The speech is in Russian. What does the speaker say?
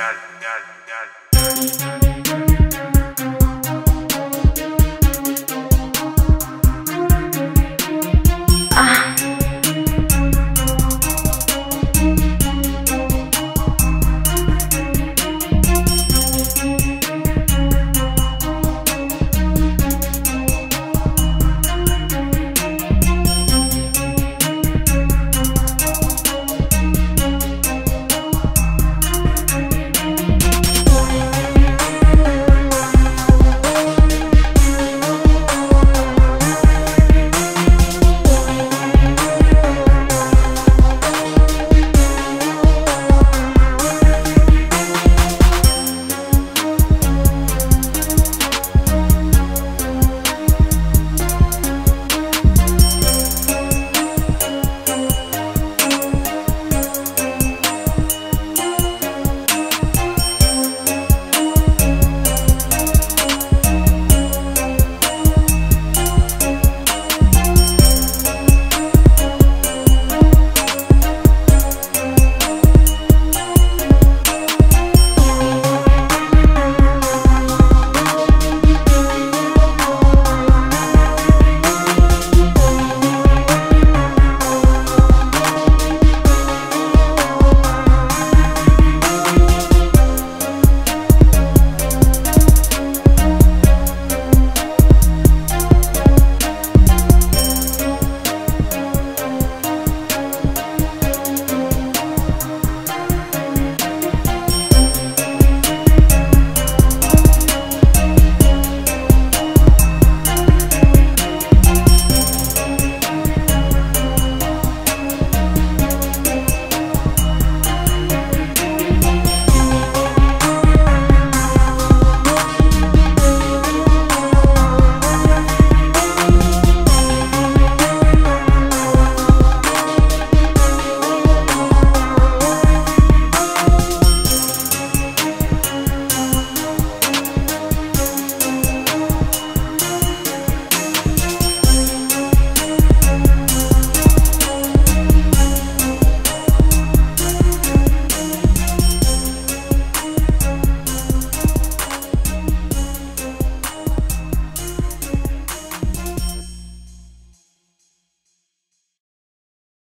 грязь, грязь, грязь, грязь.